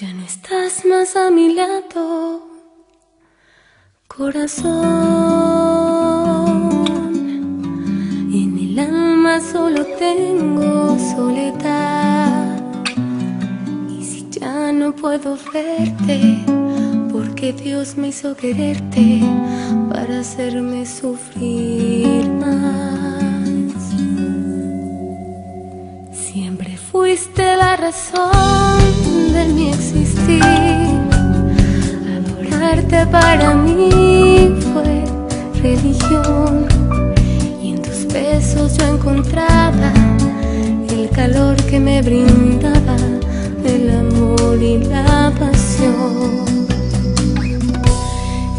Ya no estás más a mi lado, corazón. En el alma solo tengo soledad. Y si ya no puedo verte, porque Dios me hizo quererte para hacerme sufrir más. Siempre fuiste la razón mi existir. Adorarte para mí fue religión. Y en tus besos yo encontraba el calor que me brindaba el amor y la pasión.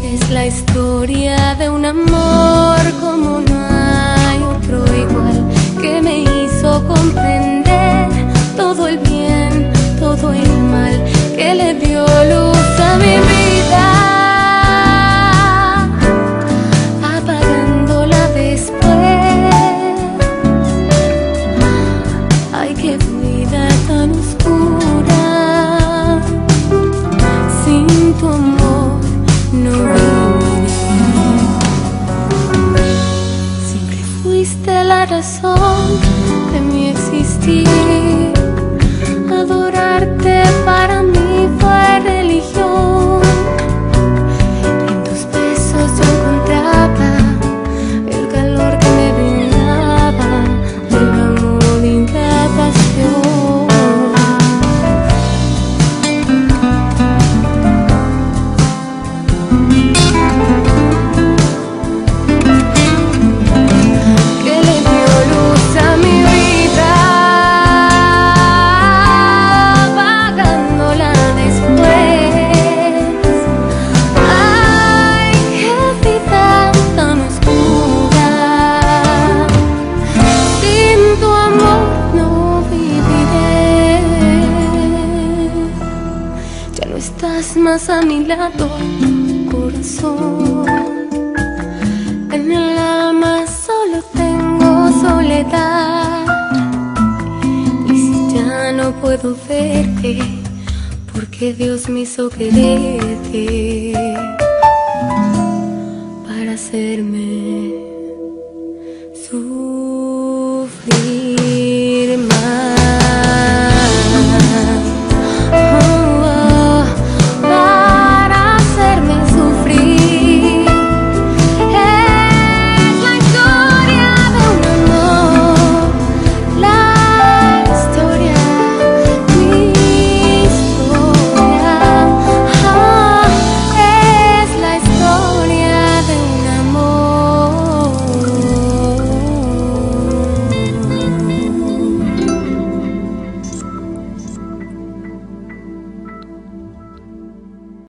Es la historia de un amor como no hay otro igual que me hizo comprender todo el bien, todo el que le dio luz a mi vida, apagándola después. Ay, qué vida tan oscura, sin tu amor no viviré. Siempre fuiste la razón de mi existir. Más a mi lado, corazón. En el alma solo tengo soledad. Y si ya no puedo verte, porque Dios me hizo quererte